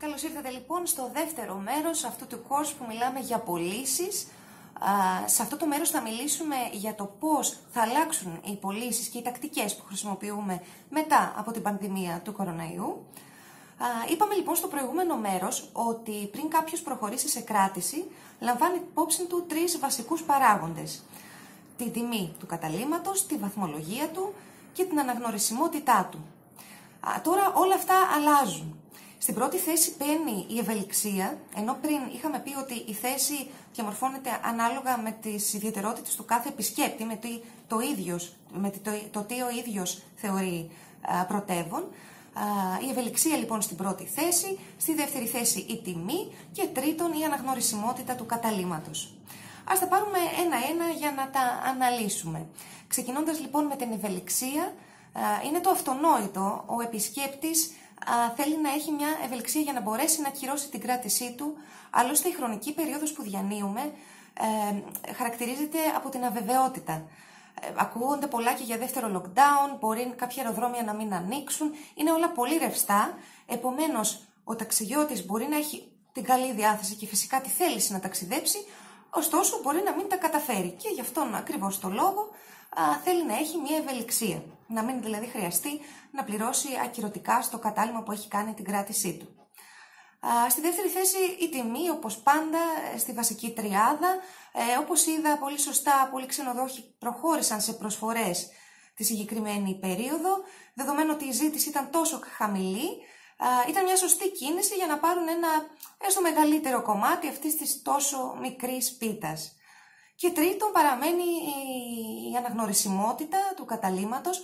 Καλώς ήρθατε λοιπόν στο δεύτερο μέρος αυτού του course που μιλάμε για πωλήσεις. Σε αυτό το μέρος θα μιλήσουμε για το πώς θα αλλάξουν οι πωλήσεις και οι τακτικές που χρησιμοποιούμε μετά από την πανδημία του κοροναϊού. Είπαμε λοιπόν στο προηγούμενο μέρος ότι πριν κάποιος προχωρήσει σε κράτηση λαμβάνει υπόψη του τρεις βασικούς παράγοντες. Την τιμή του καταλήμματος, τη βαθμολογία του και την αναγνωρισιμότητά του. Τώρα όλα αυτά αλλάζουν. Στην πρώτη θέση παίρνει η ευελιξία, ενώ πριν είχαμε πει ότι η θέση διαμορφώνεται ανάλογα με τις ιδιαιτερότητες του κάθε επισκέπτη, με το, ίδιος, με το, το τι ο ίδιος θεωρεί πρωτεύον. Η ευελιξία λοιπόν στην πρώτη θέση, στη δεύτερη θέση η τιμή και τρίτον η αναγνωρισιμότητα του καταλήματος. Ας τα πάρουμε ένα-ένα για να τα αναλύσουμε. Ξεκινώντας λοιπόν με την ευελιξία, είναι το αυτονόητο ο επισκέπτης θέλει να έχει μια ευελιξία για να μπορέσει να ακυρώσει την κράτησή του. Άλλωστε, η χρονική περίοδος που διανύουμε ε, χαρακτηρίζεται από την αβεβαιότητα. Ε, ακούγονται πολλά και για δεύτερο lockdown, μπορεί κάποια αεροδρόμια να μην ανοίξουν. Είναι όλα πολύ ρευστά. Επομένως, ο ταξιδιώτης μπορεί να έχει την καλή διάθεση και φυσικά τη θέληση να ταξιδέψει, ωστόσο μπορεί να μην τα καταφέρει. Και γι' αυτόν ακριβώς το λόγο α, θέλει να έχει μια ευελιξία. Να μην δηλαδή χρειαστεί να πληρώσει ακυρωτικά στο κατάλημα που έχει κάνει την κράτησή του. Α, στη δεύτερη θέση η τιμή, όπως πάντα, στη βασική τριάδα. Ε, όπως είδα πολύ σωστά, πολλοί ξενοδόχοι προχώρησαν σε προσφορές τη συγκεκριμένη περίοδο, δεδομένου ότι η ζήτηση ήταν τόσο χαμηλή, ήταν μια σωστή κίνηση για να πάρουν ένα έστω μεγαλύτερο κομμάτι αυτής της τόσο μικρής πίτας. Και τρίτον παραμένει η αναγνωρισιμότητα του καταλήματος.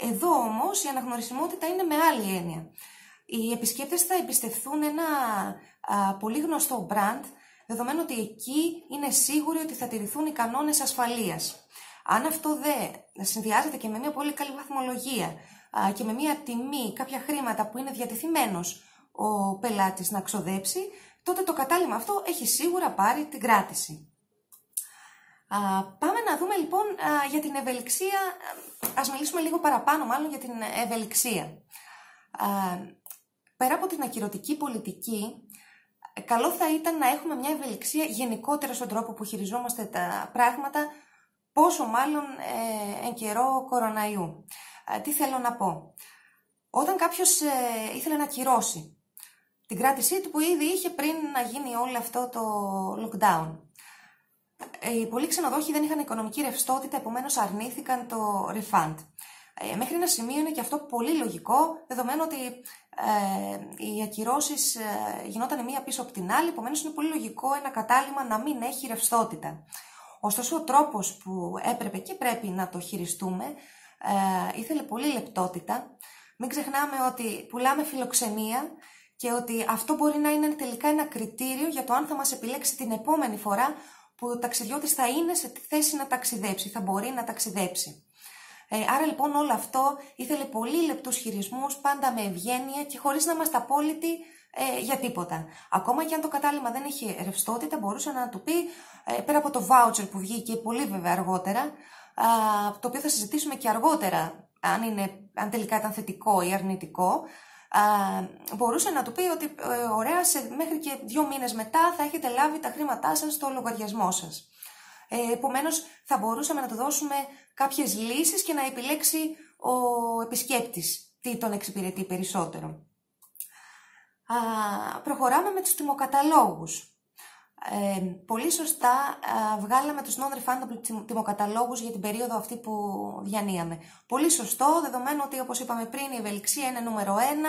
Εδώ όμως η αναγνωρισιμότητα είναι με άλλη έννοια. Οι επισκέπτες θα εμπιστευθούν ένα πολύ γνωστό brand, δεδομένου ότι εκεί είναι σίγουροι ότι θα τηρηθούν οι κανόνες ασφαλείας. Αν αυτό δεν συνδυάζεται και με μια πολύ καλή βαθμολογία και με μια τιμή, κάποια χρήματα που είναι διατεθειμένος ο πελάτης να ξοδέψει, τότε το κατάλημα αυτό έχει σίγουρα πάρει την κράτηση πάμε να δούμε λοιπόν για την ευελιξία, ας μιλήσουμε λίγο παραπάνω μάλλον για την ευελιξία. πέρα από την ακυρωτική πολιτική, καλό θα ήταν να έχουμε μια ευελιξία γενικότερα στον τρόπο που χειριζόμαστε τα πράγματα, πόσο μάλλον ε, εν καιρό κοροναϊού. Τι θέλω να πω. Όταν κάποιος ε, ήθελε να ακυρώσει την κράτησή του που ήδη είχε πριν να γίνει όλο αυτό το lockdown, ε, οι πολλοί ξενοδόχοι δεν είχαν οικονομική ρευστότητα, επομένως αρνήθηκαν το refund. Ε, μέχρι ένα σημείο είναι και αυτό πολύ λογικό, δεδομένου ότι ε, οι ακυρώσεις ε, γινόταν μία πίσω από την άλλη, επομένως είναι πολύ λογικό ένα κατάλημα να μην έχει ρευστότητα. Ωστόσο, ο τρόπος που έπρεπε και πρέπει να το χειριστούμε ε, ήθελε πολύ λεπτότητα. Μην ξεχνάμε ότι πουλάμε φιλοξενία και ότι αυτό μπορεί να είναι τελικά ένα κριτήριο για το αν θα μας επιλέξει την επόμενη φορά που ο ταξιδιώτης θα είναι σε θέση να ταξιδέψει, θα μπορεί να ταξιδέψει. Ε, άρα λοιπόν όλο αυτό ήθελε πολύ λεπτούς χειρισμούς, πάντα με ευγένεια και χωρίς να είμαστε απόλυτοι ε, για τίποτα. Ακόμα και αν το κατάλημα δεν έχει ρευστότητα, μπορούσε να του πει, ε, πέρα από το voucher που βγήκε πολύ βέβαια αργότερα, το οποίο θα συζητήσουμε και αργότερα, αν, είναι, αν τελικά ήταν θετικό ή αρνητικό, μπορούσε να του πει ότι ε, ωραία, σε, μέχρι και δύο μήνες μετά θα έχετε λάβει τα χρήματά σας στο λογαριασμό σας. Ε, επομένως, θα μπορούσαμε να του δώσουμε κάποιες λύσεις και να επιλέξει ο επισκέπτης τι τον εξυπηρετεί περισσότερο. Α, προχωράμε με τους τιμοκαταλόγους. Ε, πολύ σωστά βγάλαμε τους non-refundable τιμοκαταλόγους για την περίοδο αυτή που διανύαμε. Πολύ σωστό, δεδομένου ότι όπως είπαμε πριν η ευελιξία είναι νούμερο ένα.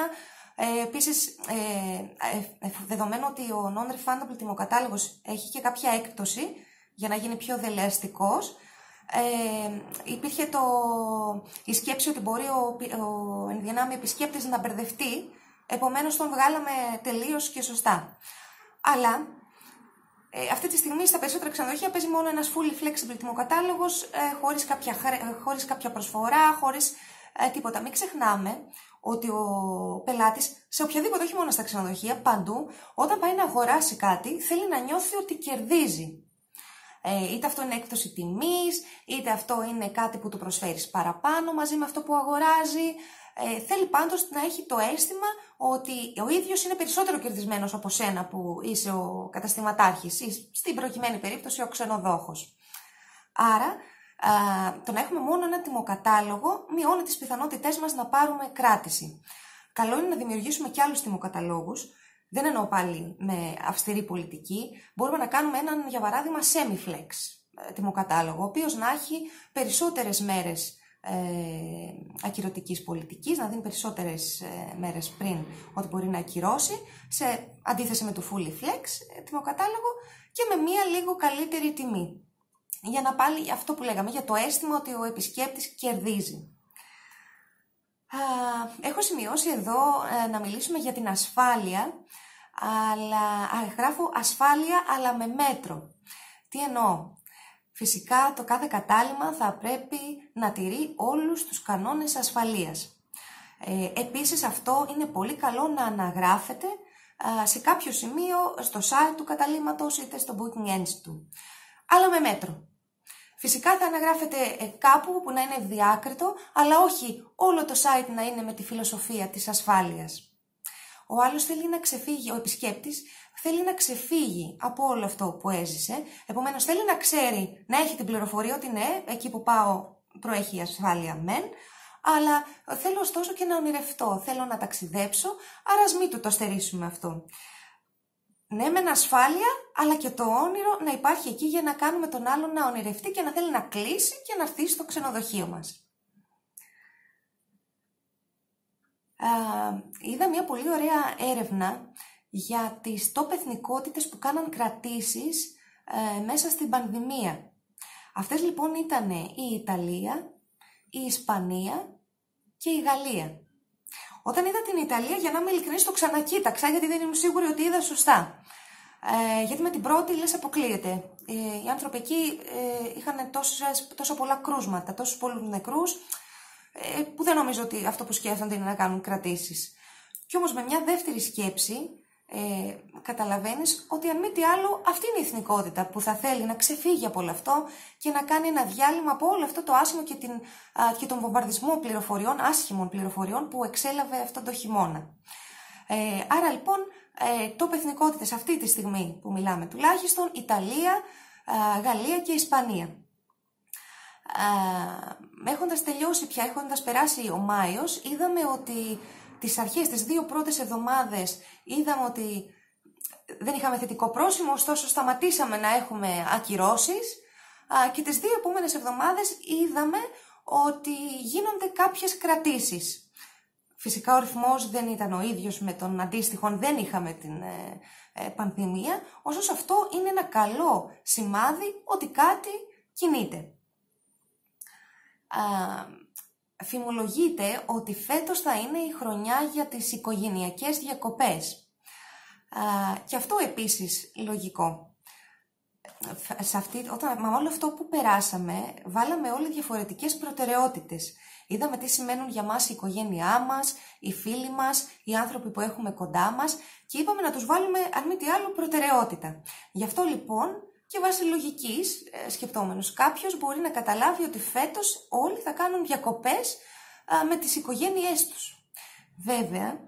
Ε, επίσης, ε, ε δεδομένου ότι ο non-refundable τιμοκατάλογος έχει και κάποια έκπτωση για να γίνει πιο δελεαστικός, ε, υπήρχε το, η σκέψη ότι μπορεί ο, ο ενδυνάμει επισκέπτης να μπερδευτεί, επομένως τον βγάλαμε τελείως και σωστά. Αλλά ε, αυτή τη στιγμή στα περισσότερα ξενοδοχεία παίζει μόνο ένας fully flexible τιμοκατάλογος, ε, χωρίς, κάποια, ε, χωρίς κάποια προσφορά, χωρίς ε, τίποτα. Μην ξεχνάμε ότι ο πελάτης σε οποιαδήποτε, όχι μόνο στα ξενοδοχεία, παντού, όταν πάει να αγοράσει κάτι, θέλει να νιώθει ότι κερδίζει. Ε, είτε αυτό είναι έκπτωση τιμής, είτε αυτό είναι κάτι που του προσφέρεις παραπάνω μαζί με αυτό που αγοράζει. Ε, θέλει πάντως να έχει το αίσθημα ότι ο ίδιος είναι περισσότερο κερδισμένος από σένα που είσαι ο καταστηματάρχης ή στην προκειμένη περίπτωση ο ξενοδόχος. Άρα, το να έχουμε μόνο ένα τιμοκατάλογο μειώνει τις πιθανότητές μας να πάρουμε κράτηση. Καλό είναι να δημιουργήσουμε και άλλους τιμοκαταλόγους, δεν εννοώ πάλι με αυστηρή πολιτική, μπορούμε να κάνουμε έναν, για παράδειγμα, semi-flex ε, τιμοκατάλογο, ο οποίος να έχει περισσότερες μέρες ε, ακυρωτικής πολιτικής, να δίνει περισσότερες ε, μέρες πριν ότι μπορεί να ακυρώσει, σε αντίθεση με το fully flex ε, τιμοκατάλογο και με μία λίγο καλύτερη τιμή. Για να πάλι αυτό που λέγαμε, για το αίσθημα ότι ο επισκέπτης κερδίζει. Έχω σημειώσει εδώ ε, να μιλήσουμε για την ασφάλεια, αλλά γράφω ασφάλεια αλλά με μέτρο. Τι εννοώ; Φυσικά το κάθε κατάλημα θα πρέπει να τηρεί όλους τους κανόνες ασφαλείας. Ε, επίσης αυτό είναι πολύ καλό να αναγράφεται σε κάποιο σημείο στο site του καταλήμματος είτε στο booking engine του. Αλλά με μέτρο. Φυσικά θα αναγράφεται ε, κάπου που να είναι διάκριτο, αλλά όχι όλο το site να είναι με τη φιλοσοφία της ασφάλειας. Ο άλλος θέλει να ξεφύγει, ο επισκέπτης θέλει να ξεφύγει από όλο αυτό που έζησε, επομένως θέλει να ξέρει, να έχει την πληροφορία ότι ναι, εκεί που πάω προέχει η ασφάλεια μεν, αλλά θέλω ωστόσο και να ονειρευτώ, θέλω να ταξιδέψω, άρα ας μην του το στερήσουμε αυτό ναι μεν ασφάλεια, αλλά και το όνειρο να υπάρχει εκεί για να κάνουμε τον άλλον να ονειρευτεί και να θέλει να κλείσει και να έρθει στο ξενοδοχείο μας. Είδα μια πολύ ωραία έρευνα για τις top εθνικότητες που κάναν κρατήσεις ε, μέσα στην πανδημία. Αυτές λοιπόν ήταν η Ιταλία, η Ισπανία και η Γαλλία. Όταν είδα την Ιταλία, για να είμαι ειλικρινής, το ξανακοίταξα γιατί δεν ήμουν σίγουρη ότι είδα σωστά. Ε, γιατί με την πρώτη λες αποκλείεται. Ε, οι άνθρωποι εκεί ε, είχαν τόσες, τόσο πολλά κρούσματα, τόσους πολλούς νεκρούς, ε, που δεν νομίζω ότι αυτό που σκέφτονται είναι να κάνουν κρατήσεις. Κι όμως με μια δεύτερη σκέψη, ε, καταλαβαίνεις ότι αν μη τι άλλο αυτή είναι η εθνικότητα που θα θέλει να ξεφύγει από όλο αυτό και να κάνει ένα διάλειμμα από όλο αυτό το άσχημο και, την, και τον βομβαρδισμό πληροφοριών, άσχημων πληροφοριών που εξέλαβε αυτόν το χειμώνα. Ε, άρα λοιπόν ε, το εθνικότητες αυτή τη στιγμή που μιλάμε τουλάχιστον Ιταλία, ε, Γαλλία και Ισπανία. Ε, έχοντας τελειώσει πια, έχοντας περάσει ο Μάιος, είδαμε ότι τις αρχές, τις δύο πρώτες εβδομάδες είδαμε ότι δεν είχαμε θετικό πρόσημο, ωστόσο σταματήσαμε να έχουμε ακυρώσεις. Και τις δύο επόμενες εβδομάδες είδαμε ότι γίνονται κάποιες κρατήσεις. Φυσικά ο ρυθμός δεν ήταν ο ίδιος με τον αντίστοιχο, δεν είχαμε την ε, ε, πανδημία, ωστόσο αυτό είναι ένα καλό σημάδι ότι κάτι κινείται φημολογείται ότι φέτος θα είναι η χρονιά για τις οικογενειακές διακοπές. και αυτό επίσης λογικό. Σε αυτή, όταν, με όλο αυτό που περάσαμε, βάλαμε όλοι διαφορετικές προτεραιότητες. Είδαμε τι σημαίνουν για μας η οικογένειά μας, οι φίλοι μας, οι άνθρωποι που έχουμε κοντά μας και είπαμε να τους βάλουμε, αν μη τι άλλο, προτεραιότητα. Γι' αυτό λοιπόν και βάσει λογικής, ε, σκεπτόμενος, κάποιος μπορεί να καταλάβει ότι φέτος όλοι θα κάνουν διακοπές με τις οικογένειές τους. Βέβαια,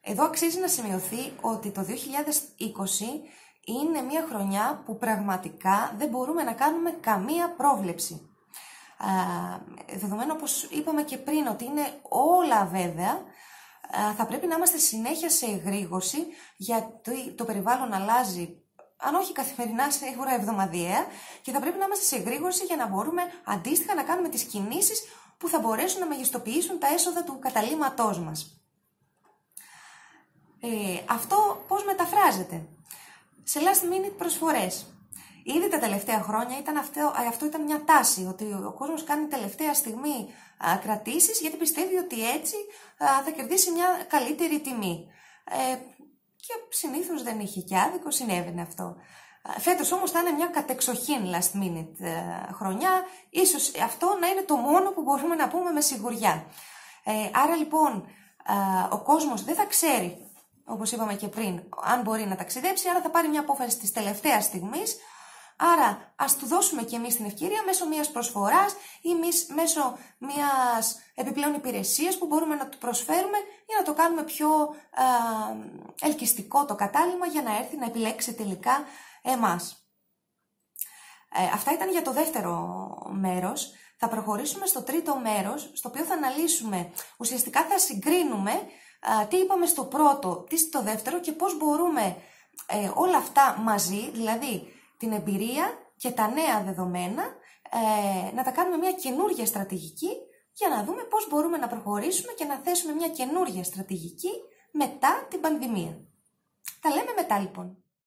εδώ αξίζει να σημειωθεί ότι το 2020 είναι μια χρονιά που πραγματικά δεν μπορούμε να κάνουμε καμία πρόβλεψη. Δεδομένου όπως είπαμε και πριν ότι είναι όλα βέβαια, θα πρέπει να είμαστε συνέχεια σε εγρήγορση γιατί το περιβάλλον αλλάζει αν όχι καθημερινά, σίγουρα εβδομαδιαία και θα πρέπει να είμαστε σε εγρήγορση για να μπορούμε αντίστοιχα να κάνουμε τις κινήσεις που θα μπορέσουν να μεγιστοποιήσουν τα έσοδα του καταλήμματός μας. Ε, αυτό πώς μεταφράζεται; Σε last minute προσφορές. Ήδη τα τελευταία χρόνια ήταν αυτό, αυτό ήταν μια τάση, ότι ο κόσμος κάνει τελευταία στιγμή α, κρατήσεις γιατί πιστεύει ότι έτσι θα κερδίσει μια καλύτερη τιμή. Ε, και συνήθως δεν είχε και άδικο, συνέβαινε αυτό. Φέτος όμως θα είναι μια κατεξοχήν last minute ε, χρονιά, ίσως αυτό να είναι το μόνο που μπορούμε να πούμε με σιγουριά. Ε, άρα λοιπόν ο κόσμος δεν θα ξέρει, όπως είπαμε και πριν, αν μπορεί να ταξιδέψει, άρα θα πάρει μια απόφαση της τελευταίας στιγμής Άρα ας του δώσουμε και εμείς την ευκαιρία μέσω μιας προσφοράς ή μέσω μιας επιπλέον υπηρεσίας που μπορούμε να του προσφέρουμε για να το κάνουμε πιο ελκυστικό το κατάλημα για να έρθει να επιλέξει τελικά εμάς. Ε, αυτά ήταν για το δεύτερο μέρος. Θα προχωρήσουμε στο τρίτο μέρος, στο οποίο θα αναλύσουμε, ουσιαστικά θα συγκρίνουμε τι είπαμε στο πρώτο, τι στο δεύτερο και πώς μπορούμε ε, όλα αυτά μαζί, δηλαδή την εμπειρία και τα νέα δεδομένα, ε, να τα κάνουμε μια καινούργια στρατηγική για να δούμε πώς μπορούμε να προχωρήσουμε και να θέσουμε μια καινούργια στρατηγική μετά την πανδημία. Τα λέμε μετά λοιπόν.